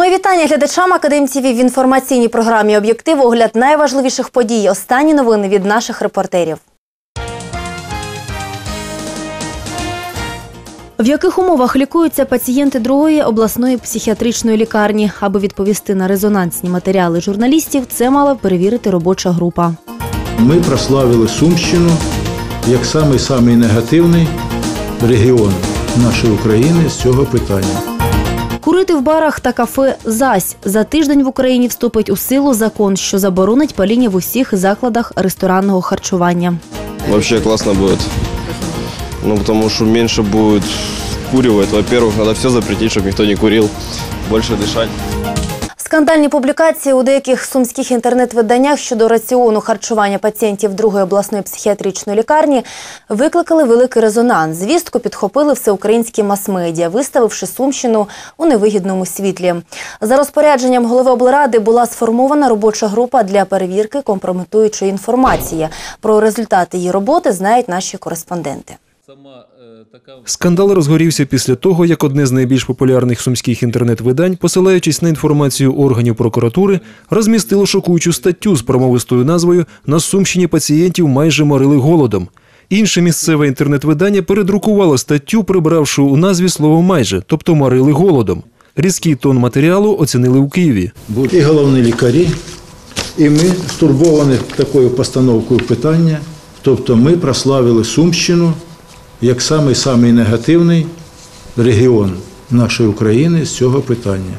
Мої вітання глядачам академців в інформаційній програмі Об'єктив огляд найважливіших подій. Останні новини від наших репортерів. В яких умовах лікуються пацієнти другої обласної психіатричної лікарні? Аби відповісти на резонансні матеріали журналістів, це мала перевірити робоча група. Ми прославили Сумщину як самий самий негативний регіон нашої України з цього питання. Курити в барах та кафе зась за тиждень в Україні вступить у силу закон, що заборонить паління в усіх закладах ресторанного харчування. Вообще классно будет. Ну, потому что меньше будет куривать. Во-первых, надо все запретить, чтобы никто не курил. Больше дышать. Скандальні публікації у деяких сумських інтернет-виданнях щодо раціону харчування пацієнтів другої обласної психіатричної лікарні викликали великий резонанс. Звістку підхопили всеукраїнські мас-медіа, виставивши Сумщину у невигідному світлі. За розпорядженням голови облради була сформована робоча група для перевірки компрометуючої інформації. Про результати її роботи знають наші кореспонденти. Скандал розгорівся після того, як одне з найбільш популярних сумських інтернет-видань, посилаючись на інформацію органів прокуратури, розмістило шокуючу статтю з промовистою назвою На Сумщині пацієнтів майже морили голодом. Інше місцеве інтернет-видання передрукувало статтю, прибравши у назві слово майже, тобто морили голодом. Різкий тон матеріалу оцінили у Києві. І головні лікарі, і ми стурбовані такою постановкою питання. Тобто ми прославили Сумщину як самий самий негативний регіон нашої України з цього питання.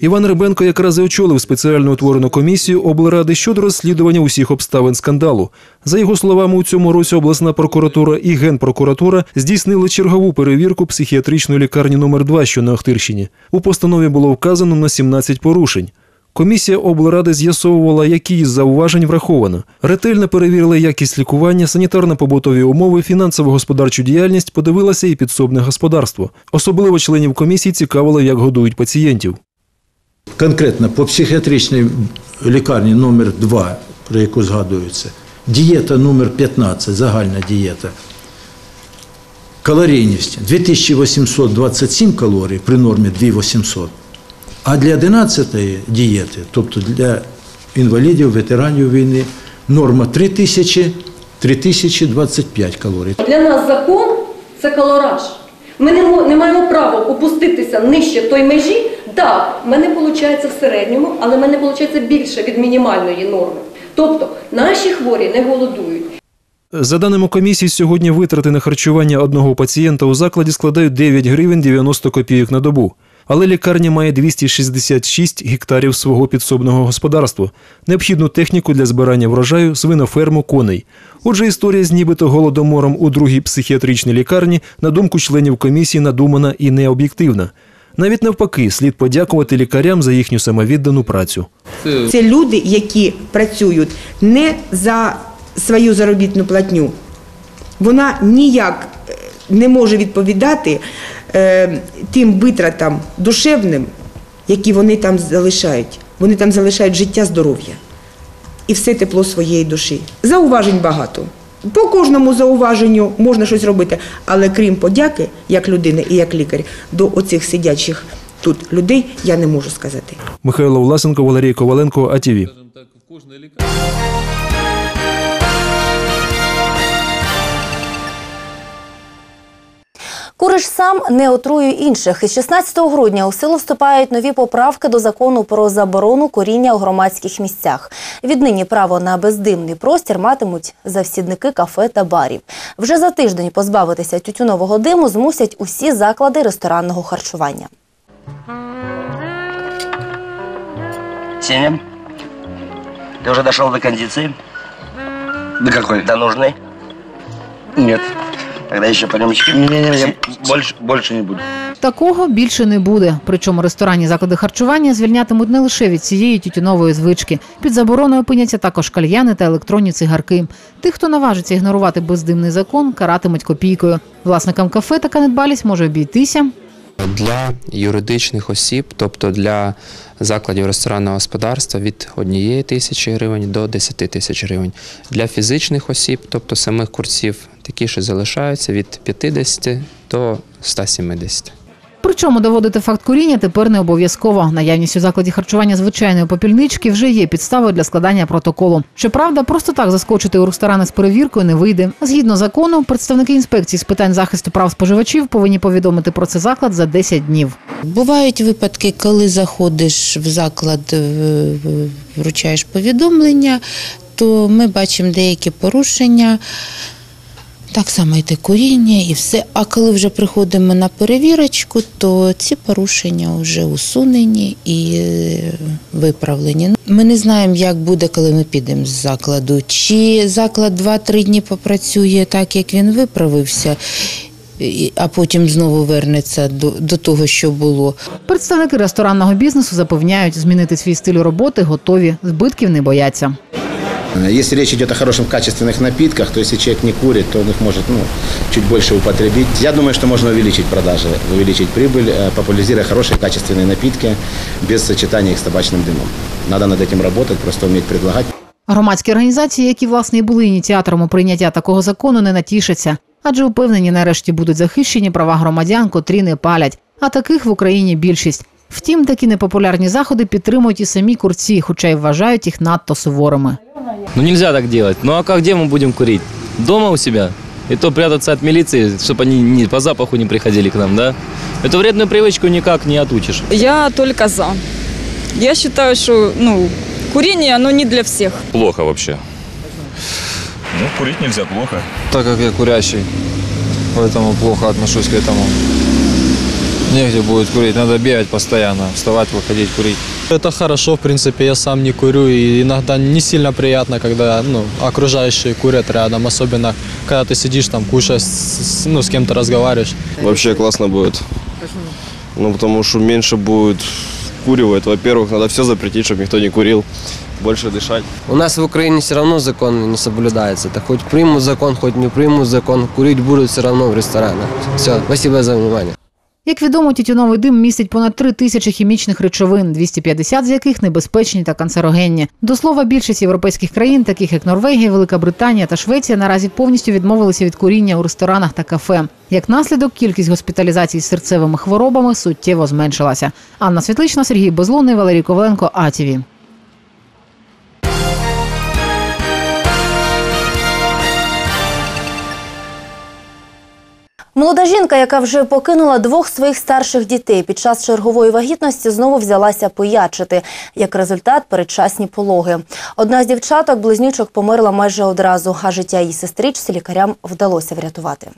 Іван Рибенко якраз і очолив спеціально утворену комісію облради щодо розслідування усіх обставин скандалу. За його словами, у цьому році обласна прокуратура і генпрокуратура здійснили чергову перевірку психіатричної лікарні номер 2 що на Охтирщині. У постанові було вказано на 17 порушень. Комісія облради з'ясовувала, які із зауважень враховано. Ретельно перевірила якість лікування, санітарно-побутові умови, фінансово-господарчу діяльність, подивилася і підсобне господарство. Особливо членів комісії цікавило, як годують пацієнтів. Конкретно по психіатричній лікарні номер 2 про яку згадується, дієта номер 15 загальна дієта. Калорійність 2827 калорій при нормі 2800. А для 11-ї дієти, тобто для інвалідів, ветеранів війни, норма 3000 3025 калорій. Для нас закон це калораж. Ми не, мо- не маємо права опуститися нижче той межі. Так, в мене виходить в середньому, але в мене виходить більше від мінімальної норми. Тобто наші хворі не голодують. За даними комісії, сьогодні витрати на харчування одного пацієнта у закладі складають 9 гривень 90 копійок на добу. Але лікарня має 266 гектарів свого підсобного господарства, необхідну техніку для збирання врожаю, свиноферму, коней. Отже, історія з нібито голодомором у другій психіатричній лікарні, на думку членів комісії, надумана і необ'єктивна. Навіть навпаки, слід подякувати лікарям за їхню самовіддану працю. Це люди, які працюють не за свою заробітну платню. Вона ніяк е, не може відповідати тим витратам душевним, які вони там залишають. Вони там залишають життя, здоров'я і все тепло своєї душі. Зауважень багато. По кожному зауваженню можна щось робити, але крім подяки, як людини і як лікар, до оцих сидячих тут людей я не можу сказати. Михайло Власенко, Валерій Коваленко, АТВ. Куриш сам не отруює інших. Із 16 грудня у силу вступають нові поправки до закону про заборону коріння у громадських місцях. Віднині право на бездимний простір матимуть завсідники кафе та барів. Вже за тиждень позбавитися тютюнового диму змусять усі заклади ресторанного харчування. Сеня, ты уже дошел до кондиции? До какой? До нужной? Нет. Тогда еще по рюмочке. Не-не-не, я больше не буду. Такого більше не буде. Причому ресторанні заклади харчування звільнятимуть не лише від цієї тютюнової звички. Під забороною опиняться також кальяни та електронні цигарки. Тих, хто наважиться ігнорувати бездимний закон, каратимуть копійкою. Власникам кафе така недбалість може обійтися Для юридичних осіб, тобто для закладів ресторанного господарства від 1 тисячі гривень до 10 тисяч гривень. Для фізичних осіб, тобто самих курців, такі що залишаються від 50 до 170. Причому доводити факт куріння тепер не обов'язково. Наявність у закладі харчування звичайної попільнички вже є підставою для складання протоколу. Щоправда, просто так заскочити у ресторани з перевіркою не вийде. Згідно закону, представники інспекції з питань захисту прав споживачів повинні повідомити про це заклад за 10 днів. Бувають випадки, коли заходиш в заклад, е, вручаєш повідомлення, то ми бачимо деякі порушення. Так само йде куріння і все. А коли вже приходимо на перевірочку, то ці порушення вже усунені і виправлені. Ми не знаємо, як буде, коли ми підемо з закладу. Чи заклад 2-3 дні попрацює так, як він виправився, а потім знову вернеться до, до того, що було. Представники ресторанного бізнесу запевняють, змінити свій стиль роботи готові, збитків не бояться. Если речь идет о хороших качественных напитках, то если человек не курит, то он их может ну, чуть больше употребить. Я думаю, что можно увеличить продажи, увеличить прибыль, э, популяризируя хорошие качественные напитки без сочетания их с табачным дымом. Надо над этим работать, просто уметь предлагать. Громадські організації, які власне і були ініціаторами прийняття такого закону, не натішаться, адже упевнені, нарешті будуть захищені права громадян, котрі не палять. А таких в Україні більшість. Втім, такі непопулярні заходи підтримують і самі курці, хоча й вважають їх надто суворими. Ну нельзя так делать. Ну а как, где мы будем курить? Дома у себя? И то прятаться от милиции, чтобы они не, по запаху не приходили к нам, да? Эту вредную привычку никак не отучишь. Я только за. Я считаю, что ну, курение, оно не для всех. Плохо вообще. Ну, курить нельзя плохо. Так как я курящий, поэтому плохо отношусь к этому. Негде будет курить, надо бегать постоянно, вставать, выходить, курить. Это хорошо, в принципе, я сам не курю, и иногда не сильно приятно, когда ну, окружающие курят рядом, особенно когда ты сидишь там, кушаешь, с- ну, с кем-то разговариваешь. Вообще классно будет. Ну, потому что меньше будет куривать. Во-первых, надо все запретить, чтобы никто не курил. Больше дышать. У нас в Украине все равно закон не соблюдается. Так хоть примут закон, хоть не примут закон, курить будут все равно в ресторанах. Все, спасибо за внимание. Як відомо, тютюновий дим містить понад 3 тисячі хімічних речовин, 250 з яких небезпечні та канцерогенні. До слова, більшість європейських країн, таких як Норвегія, Велика Британія та Швеція, наразі повністю відмовилися від куріння у ресторанах та кафе. Як наслідок, кількість госпіталізацій з серцевими хворобами суттєво зменшилася. Анна Світлична, Сергій Безлунний, Валерій Коваленко, АТВ. Молода жінка, яка вже покинула двох своїх старших дітей під час чергової вагітності, знову взялася поячити. Як результат, передчасні пологи. Одна з дівчаток близнючок померла майже одразу, а життя її сестричці лікарям вдалося врятувати.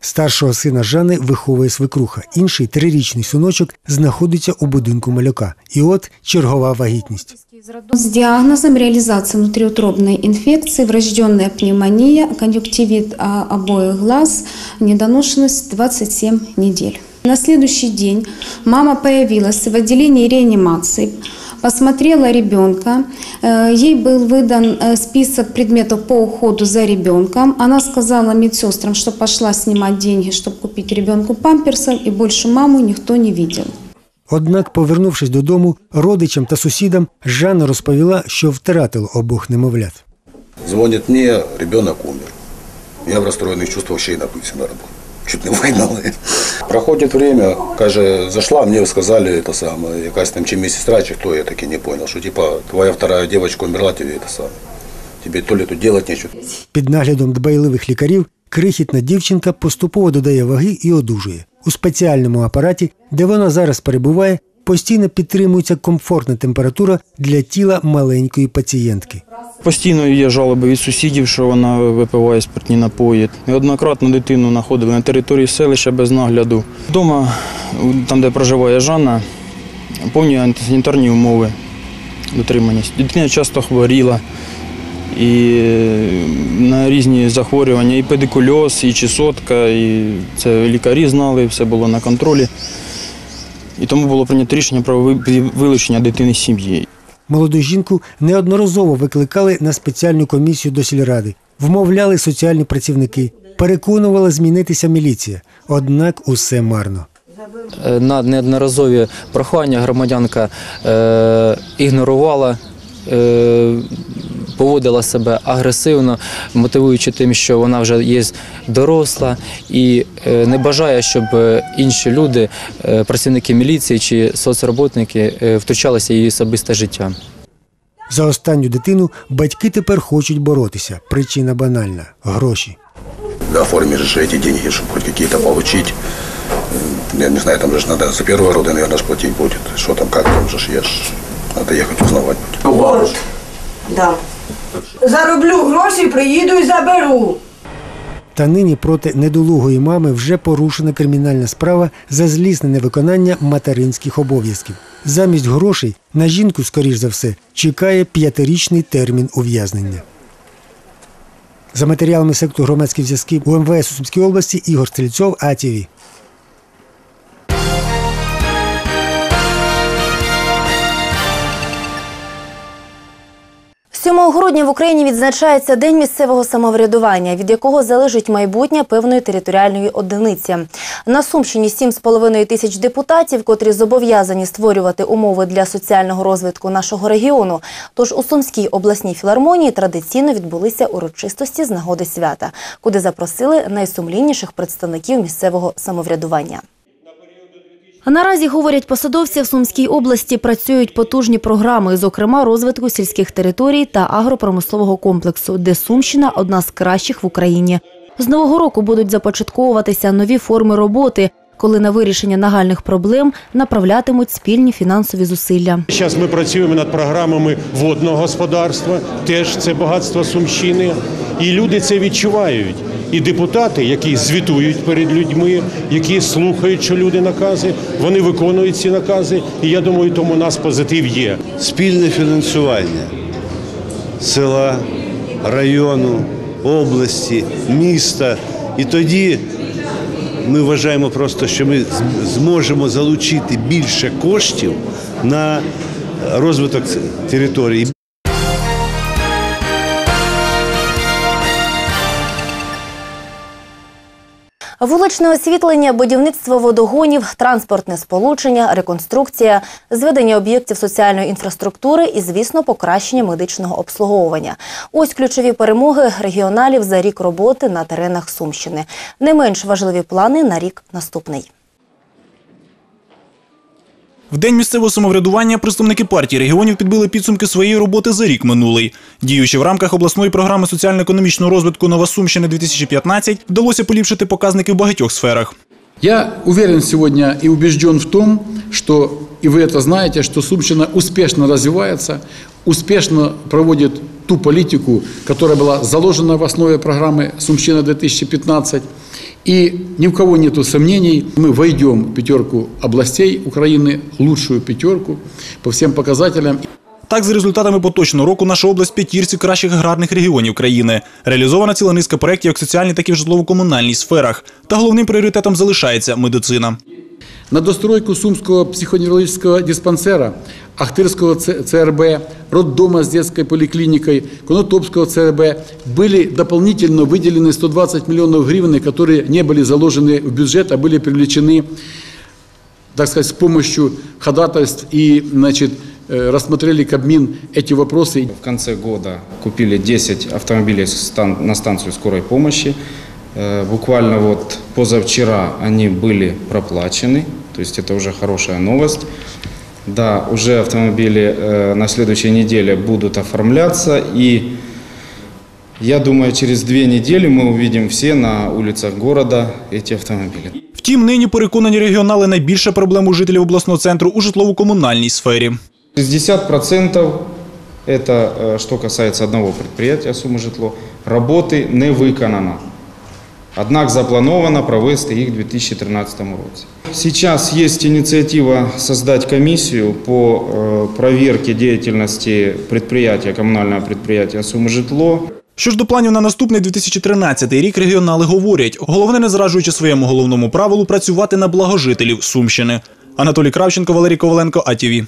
Старшого сина Жани виховує свекруха. Інший трирічний синочок знаходиться у будинку малюка. І от чергова вагітність. С диагнозом реализации внутриутробной инфекции, врожденная пневмония, конъюнктивит а, обоих глаз, недоношенность 27 недель. На следующий день мама появилась в отделении реанимации, посмотрела ребенка, Э, ей был выдан э, список предметов по уходу за ребенком. Она сказала медсестрам, что пошла снимать деньги, чтобы купить ребенку памперсов, и больше маму никто не видел. Однак, повернувшись додому, родичам та сусідам, Жанна розповіла, що втратила обох немовлят. Звонит мне, ребенок умер. Я в расстроенных чувствах ще й напився на работу. Чуть не вигнали. Проходит время, каже, зашла, мне сказали это самое, якась там чи медсестра, чи кто, я таки не понял, что типа твоя вторая девочка умерла, тебе это самое. Тебе то ли тут делать нечего. Під наглядом дбайливих лікарів крихітна дівчинка поступово додає ваги і одужує. У спеціальному апараті, де вона зараз перебуває, постійно підтримується комфортна температура для тіла маленької пацієнтки. Постійно є жалоби від сусідів, що вона випиває спиртні напої. Неоднократно дитину знаходили на території селища без нагляду. Вдома, там де проживає Жанна, повні антисанітарні умови дотриманість. Дитина часто хворіла і на різні захворювання, і педикульоз, і чесотка, і це лікарі знали, все було на контролі. І тому було прийнято рішення про вилучення дитини з сім'ї. Молоду жінку неодноразово викликали на спеціальну комісію до сільради, вмовляли соціальні працівники, переконувала змінитися міліція. Однак усе марно. Е, На неодноразові прохання громадянка е, ігнорувала, е, поводила себе агресивно, мотивуючи тим, що вона вже є доросла і е, не бажає, щоб е, інші люди, е, працівники міліції чи соцроботники, е, втручалися в її особисте життя. За останню дитину батьки тепер хочуть боротися. Причина банальна гроші. Оформишь же эти деньги, чтобы хоть какие-то получить. М, Я не знаю, там же ж надо за первые роды, наверное, ж платить будет. Что там, как там же ж, я ж надо ехать узнавать будет. От, да. Зароблю гроші, приїду і заберу. Та нині проти недолугої мами вже порушена кримінальна справа за злісне невиконання материнських обов'язків. Замість грошей на жінку, скоріш за все, чекає п'ятирічний термін ув'язнення. За матеріалами секту громадських зв'язків УМВС у Сумській області Ігор Стрільцов, АТВ. 7 грудня в Україні відзначається День місцевого самоврядування, від якого залежить майбутнє певної територіальної одиниці. На Сумщині 7,5 тисяч депутатів, котрі зобов'язані створювати умови для соціального розвитку нашого регіону. Тож у Сумській обласній філармонії традиційно відбулися урочистості з нагоди свята, куди запросили найсумлінніших представників місцевого самоврядування. Наразі, говорять посадовці, в Сумській області працюють потужні програми, зокрема розвитку сільських територій та агропромислового комплексу, де Сумщина одна з кращих в Україні. З нового року будуть започатковуватися нові форми роботи, коли на вирішення нагальних проблем направлятимуть спільні фінансові зусилля. Зараз ми працюємо над програмами водного господарства, теж це багатство Сумщини. І люди це відчувають. І депутати, які звітують перед людьми, які слухають, що люди накази, вони виконують ці накази. І я думаю, тому у нас позитив є. спільне фінансування села, району, області, міста. І тоді ми вважаємо просто, що ми зможемо залучити більше коштів на розвиток території. Вуличне освітлення, будівництво водогонів, транспортне сполучення, реконструкція, зведення об'єктів соціальної інфраструктури і, звісно, покращення медичного обслуговування. Ось ключові перемоги регіоналів за рік роботи на теренах Сумщини. Не менш важливі плани на рік наступний. В день місцевого самоврядування представники партії регіонів підбили підсумки своєї роботи за рік минулий. Діючи в рамках обласної програми соціально-економічного розвитку Нова Сумщина 2015, вдалося поліпшити показники в багатьох сферах. Я уверен сегодня и убежден в том, что, и вы это знаете, что Сумщина успешно развивается, успешно проводит ту политику, которая была заложена в основе программы «Сумщина-2015». И ни у кого нет сомнений, мы войдем в пятерку областей Украины, лучшую пятерку по всем показателям. Так, за результатами поточного року наша область п'ятірці кращих аграрних регіонів країни. Реалізована ціла низка проєктів як в так і в житлово-комунальній сферах. Та головним пріоритетом залишається медицина. На достройку Сумского психоневрологического диспансера, Ахтырского ЦРБ, роддома с детской поликлиникой, Конотопского ЦРБ были дополнительно выделены 120 миллионов гривен, которые не были заложены в бюджет, а были привлечены, так сказать, с помощью ходатайств и, значит, э, рассмотрели Кабмин эти вопросы. В конце года купили 10 автомобилей на станцию скорой помощи. Э, Буквально вот позавчера они были проплачены, то есть это уже хорошая новость. Да, уже автомобили э, на следующей неделе будут оформляться и я думаю, через две недели мы увидим все на улицах города эти автомобили. Втім, нині переконані регіонали найбільша проблема у жителів обласного центру у житлово-комунальній сфері. 60% это э, что касается одного предприятия «Сума житло», работы не виконано. Однак заплановано провести їх у 2013 році. Сейчас есть инициатива создать комиссию по э, проверке деятельности предприятия, коммунального предприятия «Сума житло». Що ж до планів на наступний 2013 рік регіонали говорять, головне не зраджуючи своєму головному правилу працювати на благо жителів Сумщини. Анатолій Кравченко, Валерій Коваленко, АТВ.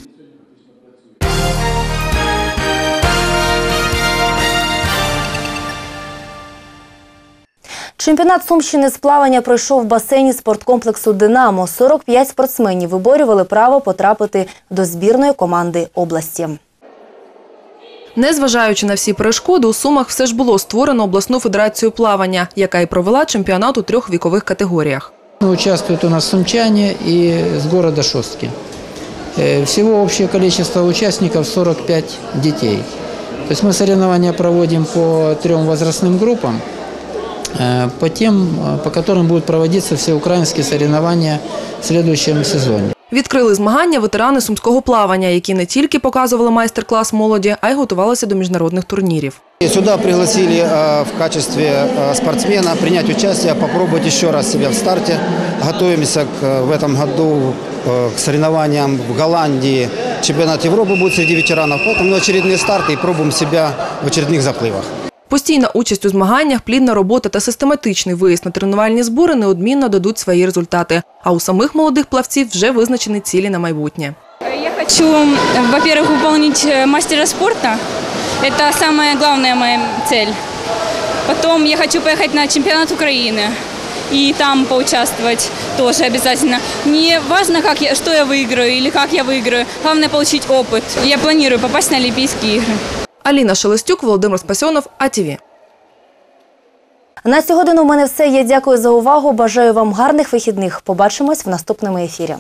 Чемпіонат Сумщини з плавання пройшов в басейні спорткомплексу Динамо. 45 спортсменів виборювали право потрапити до збірної команди області. Незважаючи на всі перешкоди, у Сумах все ж було створено обласну федерацію плавання, яка і провела чемпіонат у трьох вікових категоріях. Ну, Участвуют у нас сумчане и с города Шостки. Э, Всего общее количество участников 45 детей. То есть мы соревнования проводим по трем возрастным группам, э, по тем, э, по которым будут проводиться всеукраинские соревнования в следующем сезоне. Відкрили змагання ветерани сумського плавання, які не тільки показували майстер-клас молоді, а й готувалися до міжнародних турнірів. И сюда пригласили э, в качестве э, спортсмена принять участие, попробовать еще раз себя в старте. Готовимся к, э, в этом году э, к соревнованиям в Голландии. Чемпионат Европы будет среди ветеранов. Поэтому очередные старты и пробуем себя в очередных заплывах. Постійна участь у змаганнях, плідна робота та систематичний виїзд на тренувальні збори неодмінно дадуть свої результати. А у самих молодих плавців вже визначені цілі на майбутнє. Я хочу, во-первых, выполнить э, мастера спорта. Это самая главная моя цель. Потом я хочу поехать на чемпионат Украины и там поучаствовать тоже обязательно. Не важно, как я, что я выиграю или как я выиграю. Главное получить опыт. Я планирую попасть на Олимпийские игры. Аліна Шелестюк, Володимир Спасьонов, АТВ. На сьогодні у мене все. Я дякую за увагу. Бажаю вам гарних вихідних. Побачимось в наступному ефірі.